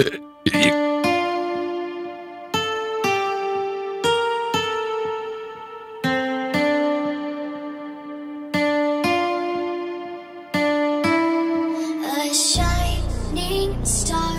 A shining star